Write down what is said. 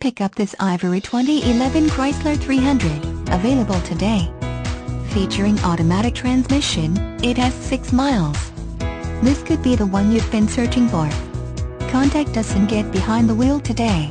Pick up this Ivory 2011 Chrysler 300, available today. Featuring automatic transmission, it has 6 miles. This could be the one you've been searching for. Contact us and get behind the wheel today.